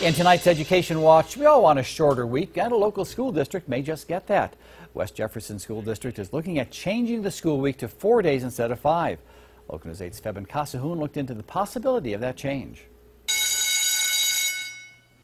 In tonight's Education Watch, we all want a shorter week, and a local school district may just get that. West Jefferson School District is looking at changing the school week to four days instead of five. Local News 8's Febin Kasahoon looked into the possibility of that change.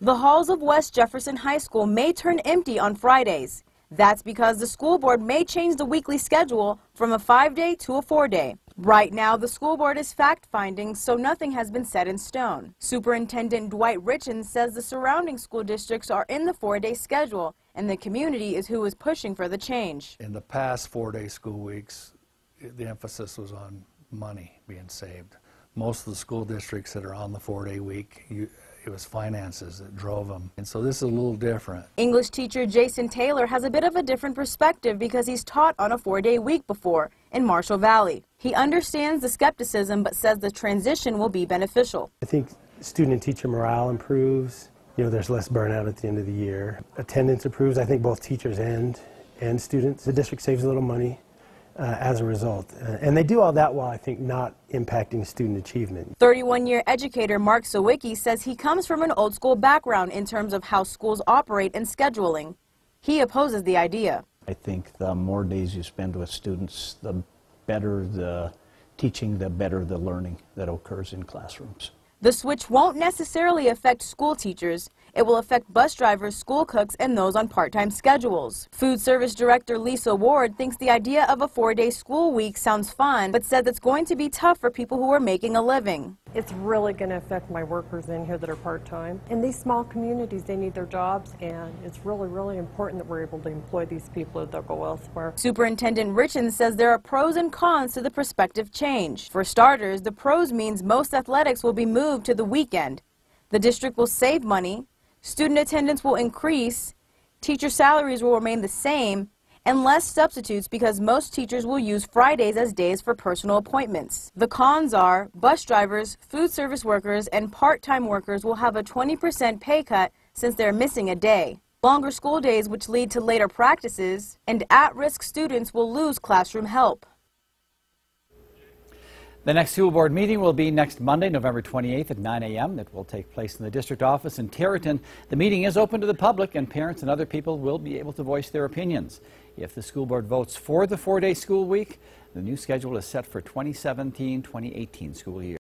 The halls of West Jefferson High School may turn empty on Fridays. That's because the school board may change the weekly schedule from a five-day to a four-day. Right now, the school board is fact-finding, so nothing has been set in stone. Superintendent Dwight Richens says the surrounding school districts are in the four-day schedule, and the community is who is pushing for the change. In the past four-day school weeks, the emphasis was on money being saved. Most of the school districts that are on the four-day week, you, it was finances that drove them. And so this is a little different. English teacher Jason Taylor has a bit of a different perspective because he's taught on a four-day week before in Marsh Valley. He understands the skepticism but says the transition will be beneficial. I think student and teacher morale improves. You know, there's less burnout at the end of the year. Attendance improves, I think both teachers and, and students. The district saves a little money uh, as a result. Uh, and they do all that while I think not impacting student achievement. 31-year educator Mark Sawicki says he comes from an old school background in terms of how schools operate and scheduling. He opposes the idea. I think the more days you spend with students, the better the teaching, the better the learning that occurs in classrooms. The switch won't necessarily affect school teachers. It will affect bus drivers, school cooks, and those on part-time schedules. Food Service Director Lisa Ward thinks the idea of a four-day school week sounds fun, but said it's going to be tough for people who are making a living. It's really going to affect my workers in here that are part-time. In these small communities, they need their jobs, and it's really, really important that we're able to employ these people they'll go elsewhere. Superintendent Richens says there are pros and cons to the prospective change. For starters, the pros means most athletics will be moved to the weekend. The district will save money, student attendance will increase, teacher salaries will remain the same, and less substitutes because most teachers will use Fridays as days for personal appointments. The cons are bus drivers, food service workers, and part-time workers will have a 20% pay cut since they're missing a day. Longer school days which lead to later practices, and at-risk students will lose classroom help. The next school board meeting will be next Monday, November 28th at 9 a.m. It will take place in the district office in Terreton. The meeting is open to the public, and parents and other people will be able to voice their opinions. If the school board votes for the four-day school week, the new schedule is set for 2017-2018 school year.